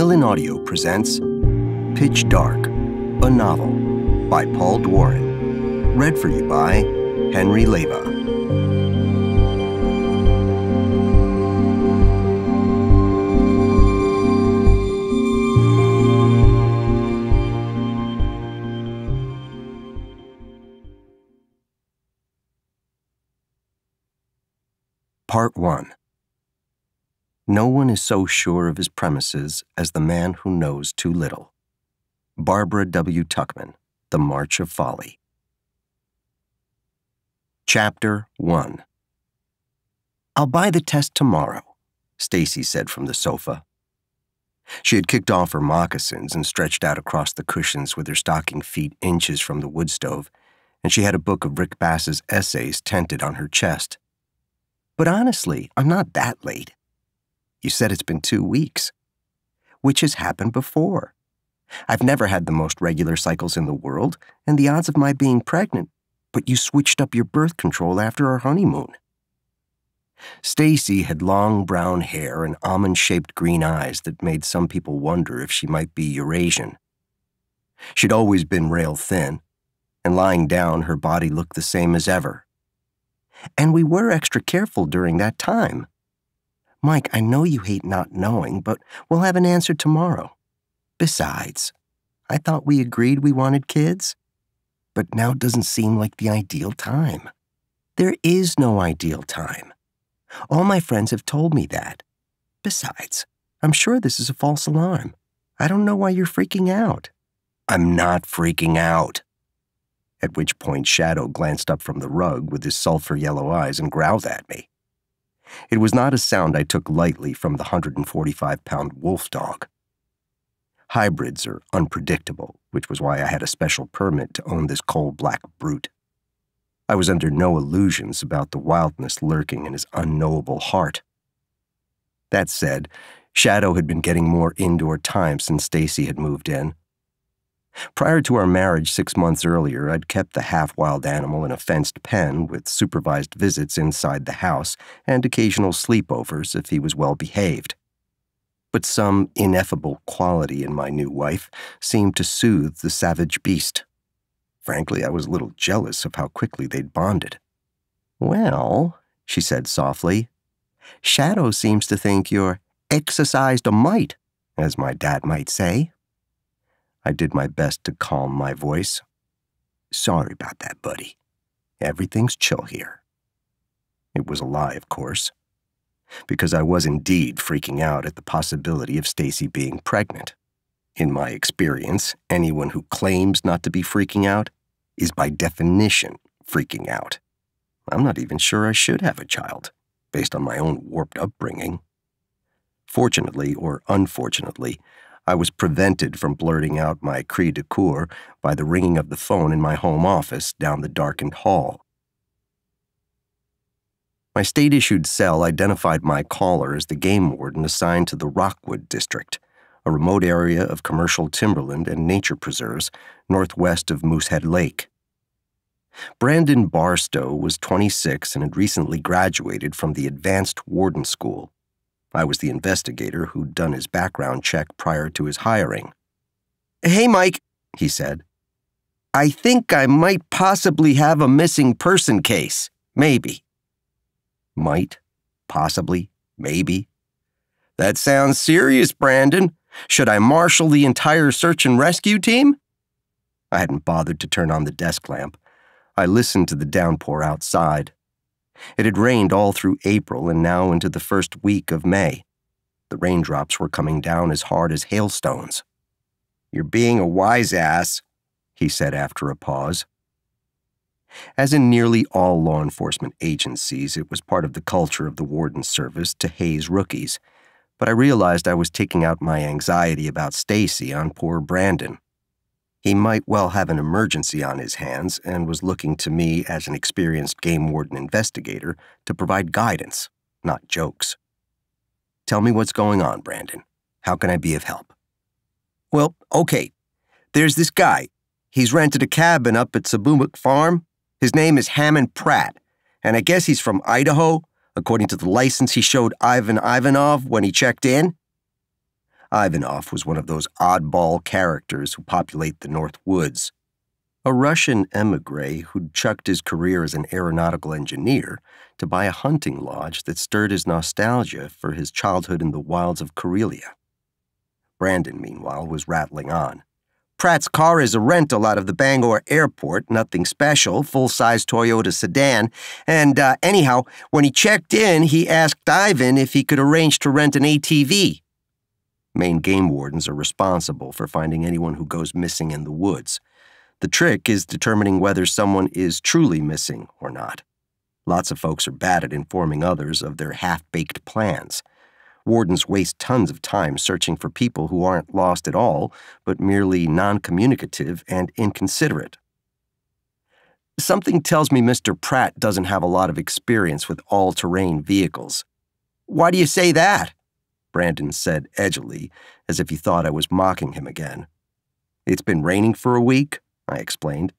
Macmillan Audio presents Pitch Dark, a novel by Paul Doiron. Read for you by Henry Leyva. Part 1 No one is so sure of his premises as the man who knows too little. Barbara W. Tuchman, The March of Folly. Chapter 1 I'll buy the test tomorrow, Stacy said from the sofa. She had kicked off her moccasins and stretched out across the cushions with her stocking feet inches from the wood stove, and she had a book of Rick Bass's essays tented on her chest. But honestly, I'm not that late. You said it's been two weeks, which has happened before. I've never had the most regular cycles in the world, and the odds of my being pregnant, but you switched up your birth control after our honeymoon. Stacy had long brown hair and almond shaped green eyes that made some people wonder if she might be Eurasian. She'd always been rail thin, and lying down, her body looked the same as ever and we were extra careful during that time. Mike, I know you hate not knowing, but we'll have an answer tomorrow. Besides, I thought we agreed we wanted kids. But now it doesn't seem like the ideal time. There is no ideal time. All my friends have told me that. Besides, I'm sure this is a false alarm. I don't know why you're freaking out. I'm not freaking out at which point Shadow glanced up from the rug with his sulphur yellow eyes and growled at me. It was not a sound I took lightly from the 145 pound wolf dog. Hybrids are unpredictable, which was why I had a special permit to own this coal black brute. I was under no illusions about the wildness lurking in his unknowable heart. That said, Shadow had been getting more indoor time since Stacy had moved in, Prior to our marriage six months earlier, I'd kept the half wild animal in a fenced pen with supervised visits inside the house and occasional sleepovers if he was well behaved. But some ineffable quality in my new wife seemed to soothe the savage beast. Frankly, I was a little jealous of how quickly they'd bonded. Well, she said softly, Shadow seems to think you're exercised a mite, as my dad might say. I did my best to calm my voice. Sorry about that, buddy. Everything's chill here. It was a lie, of course, because I was indeed freaking out at the possibility of Stacy being pregnant. In my experience, anyone who claims not to be freaking out is by definition freaking out. I'm not even sure I should have a child, based on my own warped upbringing. Fortunately or unfortunately, I was prevented from blurting out my cri de coeur by the ringing of the phone in my home office down the darkened hall. My state issued cell identified my caller as the game warden assigned to the Rockwood District, a remote area of commercial timberland and nature preserves northwest of Moosehead Lake. Brandon Barstow was 26 and had recently graduated from the Advanced Warden School. I was the investigator who'd done his background check prior to his hiring. Hey, Mike, he said. I think I might possibly have a missing person case. Maybe. Might, possibly, maybe. That sounds serious, Brandon. Should I marshal the entire search and rescue team? I hadn't bothered to turn on the desk lamp. I listened to the downpour outside. It had rained all through April and now into the first week of May. The raindrops were coming down as hard as hailstones. You're being a wise ass, he said after a pause. As in nearly all law enforcement agencies, it was part of the culture of the warden's service to haze rookies, but I realized I was taking out my anxiety about Stacy on poor Brandon. He might well have an emergency on his hands and was looking to me as an experienced game warden investigator to provide guidance, not jokes. Tell me what's going on, Brandon. How can I be of help? Well, okay. There's this guy. He's rented a cabin up at Seboomook Farm. His name is Hammond Pratt, and I guess he's from Idaho, according to the license he showed Ivan Ivanov when he checked in. Ivanov was one of those oddball characters who populate the North Woods. A Russian emigre who'd chucked his career as an aeronautical engineer to buy a hunting lodge that stirred his nostalgia for his childhood in the wilds of Karelia. Brandon, meanwhile, was rattling on. Pratt's car is a rental out of the Bangor airport, nothing special, full size Toyota sedan. And uh, anyhow, when he checked in, he asked Ivan if he could arrange to rent an ATV. Maine game wardens are responsible for finding anyone who goes missing in the woods. The trick is determining whether someone is truly missing or not. Lots of folks are bad at informing others of their half baked plans. Wardens waste tons of time searching for people who aren't lost at all, but merely non communicative and inconsiderate. Something tells me Mr. Pratt doesn't have a lot of experience with all terrain vehicles. Why do you say that? Brandon said edgily, as if he thought I was mocking him again. It's been raining for a week, I explained.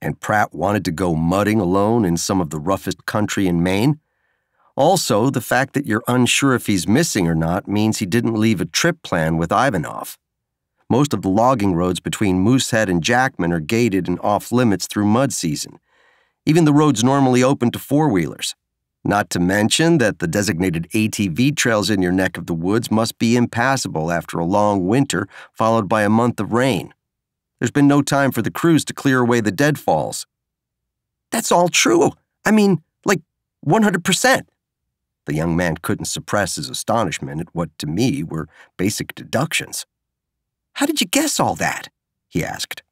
And Pratt wanted to go mudding alone in some of the roughest country in Maine? Also, the fact that you're unsure if he's missing or not means he didn't leave a trip plan with Ivanov. Most of the logging roads between Moosehead and Jackman are gated and off limits through mud season. Even the roads normally open to four wheelers. Not to mention that the designated ATV trails in your neck of the woods must be impassable after a long winter followed by a month of rain. There's been no time for the crews to clear away the deadfalls. That's all true. I mean, like 100%. The young man couldn't suppress his astonishment at what to me were basic deductions. How did you guess all that? he asked.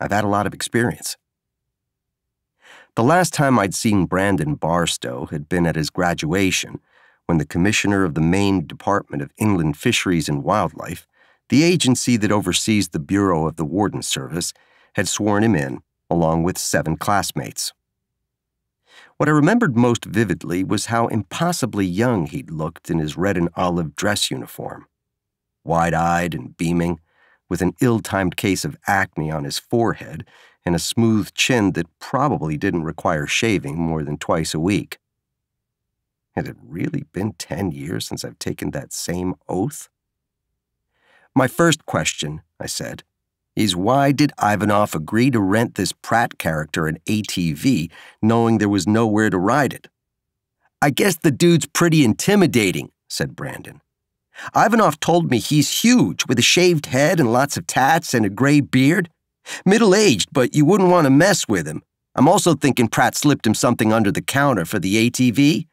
I've had a lot of experience. The last time I'd seen Brandon Barstow had been at his graduation, when the commissioner of the Maine Department of Inland Fisheries and Wildlife, the agency that oversees the Bureau of the Warden Service, had sworn him in, along with seven classmates. What I remembered most vividly was how impossibly young he'd looked in his red and olive dress uniform. Wide eyed and beaming, with an ill timed case of acne on his forehead and a smooth chin that probably didn't require shaving more than twice a week. Had it really been ten years since I've taken that same oath? My first question, I said, is why did Ivanov agree to rent this Pratt character an ATV knowing there was nowhere to ride it? I guess the dude's pretty intimidating, said Brandon. Ivanov told me he's huge, with a shaved head and lots of tats and a gray beard. Middle aged, but you wouldn't want to mess with him. I'm also thinking Pratt slipped him something under the counter for the ATV.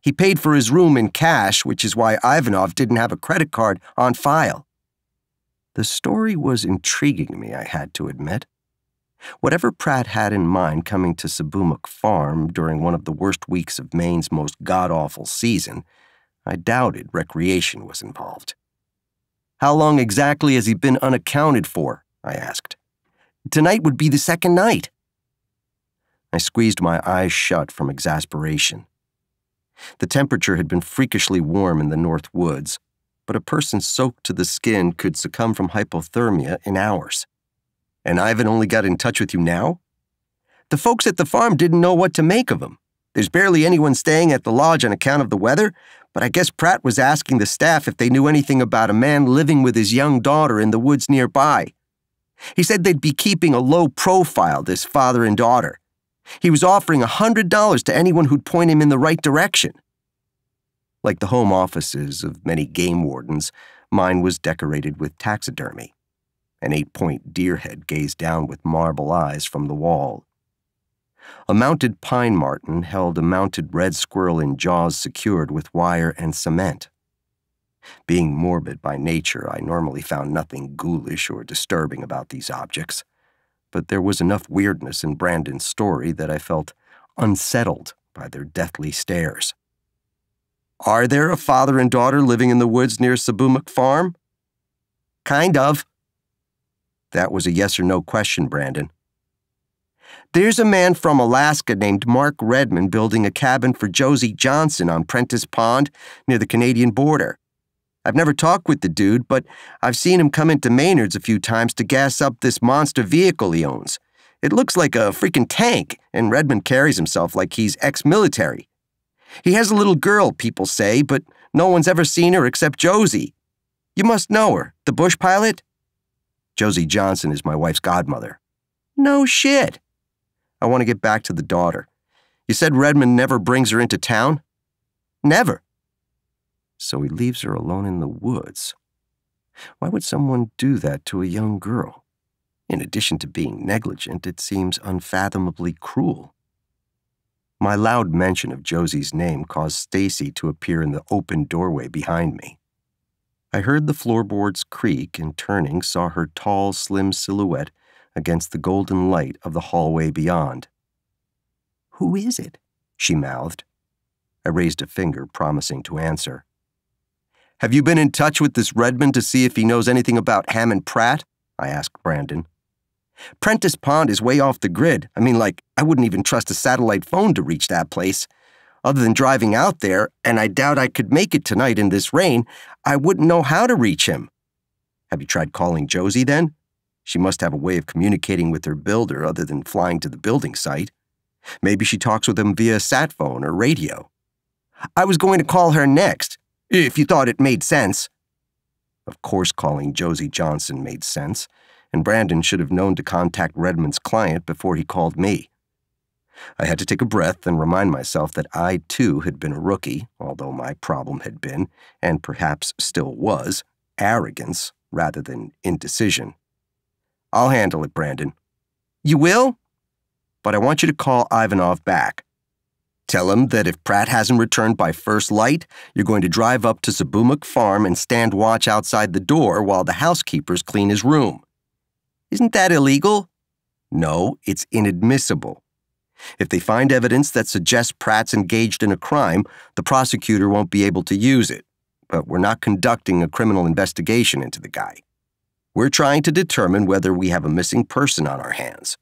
He paid for his room in cash, which is why Ivanov didn't have a credit card on file. The story was intriguing me, I had to admit. Whatever Pratt had in mind coming to Seboomook Farm during one of the worst weeks of Maine's most god awful season, I doubted recreation was involved. How long exactly has he been unaccounted for? I asked. Tonight would be the second night. I squeezed my eyes shut from exasperation. The temperature had been freakishly warm in the North Woods, but a person soaked to the skin could succumb from hypothermia in hours. And Ivan only got in touch with you now? The folks at the farm didn't know what to make of him. There's barely anyone staying at the lodge on account of the weather, but I guess Pratt was asking the staff if they knew anything about a man living with his young daughter in the woods nearby. He said they'd be keeping a low profile, this father and daughter. He was offering a $100 to anyone who'd point him in the right direction. Like the home offices of many game wardens, mine was decorated with taxidermy. An eight point deer head gazed down with marble eyes from the wall. A mounted pine marten held a mounted red squirrel in jaws secured with wire and cement. Being morbid by nature, I normally found nothing ghoulish or disturbing about these objects, but there was enough weirdness in Brandon's story that I felt unsettled by their deathly stares. Are there a father and daughter living in the woods near Seboomook Farm? Kind of. That was a yes or no question, Brandon. There's a man from Alaska named Mark Redmond building a cabin for Josie Jonson on Prentiss Pond near the Canadian border. I've never talked with the dude, but I've seen him come into Maynard's a few times to gas up this monster vehicle he owns. It looks like a freaking tank, and Redmond carries himself like he's ex military. He has a little girl, people say, but no one's ever seen her except Josie. You must know her, the bush pilot? Josie Jonson is my wife's godmother. No shit. I want to get back to the daughter. You said Redmond never brings her into town? Never. So he leaves her alone in the woods. Why would someone do that to a young girl? In addition to being negligent, it seems unfathomably cruel. My loud mention of Josie's name caused Stacy to appear in the open doorway behind me. I heard the floorboards creak and turning saw her tall, slim silhouette against the golden light of the hallway beyond. Who is it? she mouthed. I raised a finger, promising to answer. Have you been in touch with this Redmond to see if he knows anything about Hammond Pratt? I asked Brandon. Prentiss Pond is way off the grid. I mean, like, I wouldn't even trust a satellite phone to reach that place. Other than driving out there, and I doubt I could make it tonight in this rain, I wouldn't know how to reach him. Have you tried calling Josie then? She must have a way of communicating with her builder other than flying to the building site. Maybe she talks with him via sat phone or radio. I was going to call her next, if you thought it made sense. Of course, calling Josie Jonson made sense and Brandon should have known to contact Redmond's client before he called me. I had to take a breath and remind myself that I, too, had been a rookie, although my problem had been, and perhaps still was, arrogance rather than indecision. I'll handle it, Brandon. You will? But I want you to call Ivanov back. Tell him that if Pratt hasn't returned by first light, you're going to drive up to Seboomook Farm and stand watch outside the door while the housekeepers clean his room. Isn't that illegal? No, it's inadmissible. If they find evidence that suggests Pratt's engaged in a crime, the prosecutor won't be able to use it. But we're not conducting a criminal investigation into the guy. We're trying to determine whether we have a missing person on our hands.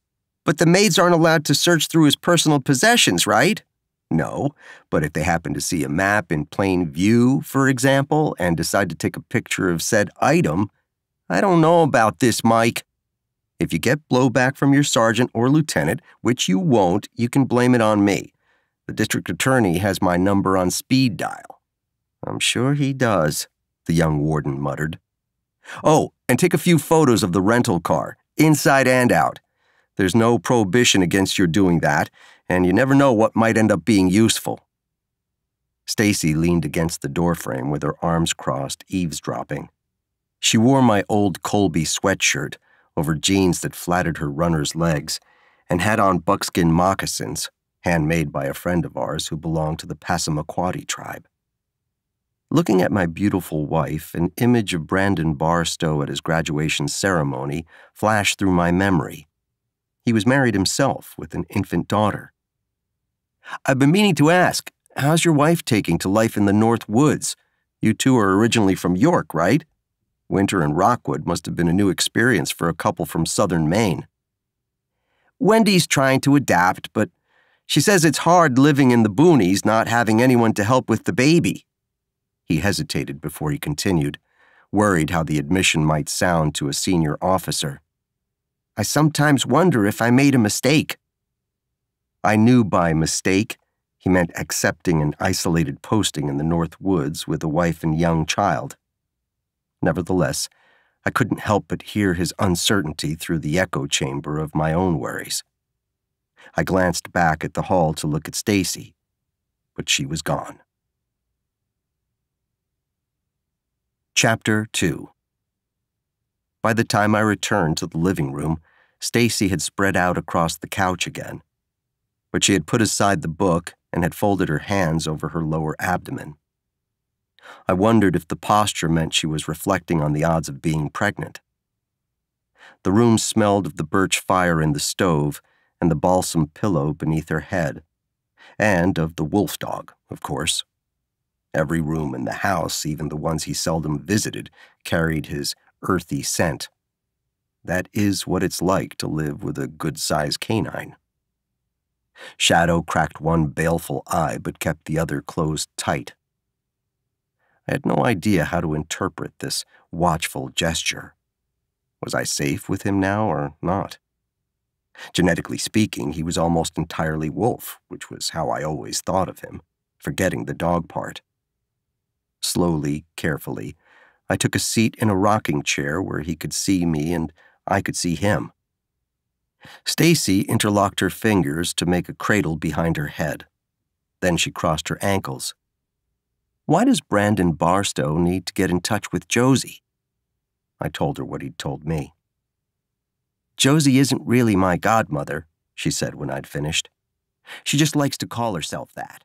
But the maids aren't allowed to search through his personal possessions, right? No, but if they happen to see a map in plain view, for example, and decide to take a picture of said item, I don't know about this, Mike. If you get blowback from your sergeant or lieutenant, which you won't, you can blame it on me. The district attorney has my number on speed dial. I'm sure he does, the young warden muttered. Oh, and take a few photos of the rental car, inside and out. There's no prohibition against your doing that, and you never know what might end up being useful. Stacy leaned against the doorframe with her arms crossed, eavesdropping. She wore my old Colby sweatshirt, over jeans that flattered her runner's legs, and had on buckskin moccasins, handmade by a friend of ours who belonged to the Passamaquoddy tribe. Looking at my beautiful wife, an image of Brandon Barstow at his graduation ceremony flashed through my memory. He was married himself with an infant daughter. I've been meaning to ask, how's your wife taking to life in the North Woods? You two are originally from York, right? Winter in Rockwood must have been a new experience for a couple from southern Maine. Wendy's trying to adapt, but she says it's hard living in the boonies not having anyone to help with the baby. He hesitated before he continued, worried how the admission might sound to a senior officer. I sometimes wonder if I made a mistake. I knew by mistake he meant accepting an isolated posting in the North Woods with a wife and young child. Nevertheless, I couldn't help but hear his uncertainty through the echo chamber of my own worries. I glanced back at the hall to look at Stacy, but she was gone. Chapter 2 By the time I returned to the living room, Stacy had spread out across the couch again, but she had put aside the book and had folded her hands over her lower abdomen. I wondered if the posture meant she was reflecting on the odds of being pregnant. The room smelled of the birch fire in the stove and the balsam pillow beneath her head, and of the wolf dog, of course. Every room in the house, even the ones he seldom visited, carried his earthy scent. That is what it's like to live with a good sized canine. Shadow cracked one baleful eye but kept the other closed tight. I had no idea how to interpret this watchful gesture. Was I safe with him now or not? Genetically speaking, he was almost entirely wolf, which was how I always thought of him, forgetting the dog part. Slowly, carefully, I took a seat in a rocking chair where he could see me and I could see him. Stacy interlocked her fingers to make a cradle behind her head. Then she crossed her ankles. Why does Brandon Barstow need to get in touch with Josie? I told her what he'd told me. Josie isn't really my godmother, she said when I'd finished. She just likes to call herself that.